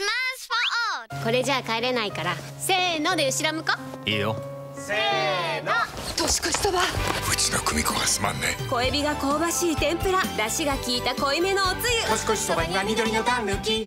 スマスフォーこれじゃ帰れないから。せーので後ろ向こう。いいよ。せーの。年越しそば。うちの組子がすまんね。小エビが香ばしい天ぷら。出汁が効いた濃いめのおつゆ。年越しそばには緑のタヌキ